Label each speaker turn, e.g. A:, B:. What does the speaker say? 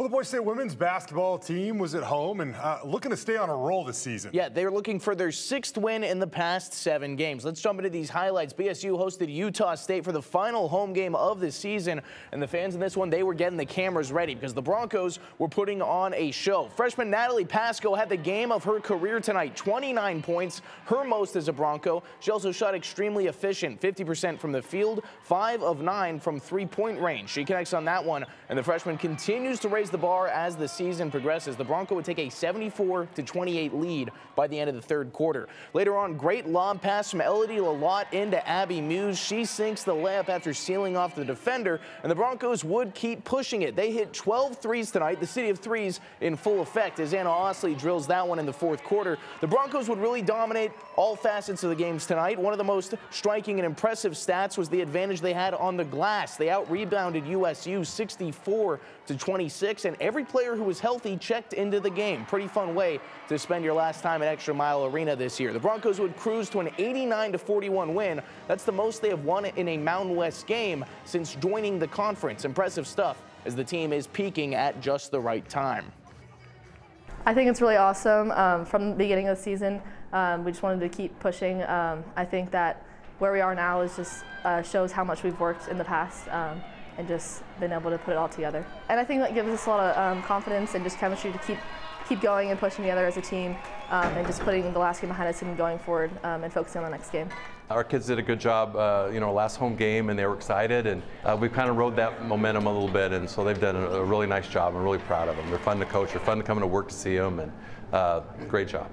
A: Well, the Boise State women's basketball team was at home and uh, looking to stay on a roll this season.
B: Yeah, they're looking for their sixth win in the past seven games. Let's jump into these highlights. BSU hosted Utah State for the final home game of the season, and the fans in this one, they were getting the cameras ready because the Broncos were putting on a show. Freshman Natalie Pasco had the game of her career tonight, 29 points, her most as a Bronco. She also shot extremely efficient, 50% from the field, 5 of 9 from three-point range. She connects on that one, and the freshman continues to raise the bar as the season progresses. The Bronco would take a 74 to 28 lead by the end of the third quarter. Later on, great lob pass from Elodie Lalotte into Abby Muse. She sinks the layup after sealing off the defender, and the Broncos would keep pushing it. They hit 12 threes tonight, the city of threes in full effect as Anna Osley drills that one in the fourth quarter. The Broncos would really dominate all facets of the games tonight. One of the most striking and impressive stats was the advantage they had on the glass. They out-rebounded USU 64 to 26, and every player who was healthy checked into the game. Pretty fun way to spend your last time at Extra Mile Arena this year. The Broncos would cruise to an 89 to 41 win. That's the most they have won in a Mountain West game since joining the conference. Impressive stuff as the team is peaking at just the right time.
C: I think it's really awesome. Um, from the beginning of the season, um, we just wanted to keep pushing. Um, I think that where we are now is just uh, shows how much we've worked in the past um, and just been able to put it all together. And I think that gives us a lot of um, confidence and just chemistry to keep keep going and pushing together as a team um, and just putting the last game behind us and going forward um, and focusing on the next game.
D: Our kids did a good job, uh, you know, last home game and they were excited and uh, we've kind of rode that momentum a little bit and so they've done a, a, really nice job. I'm really proud of them. They're fun to coach, they're fun to come to work to see them and uh, great job.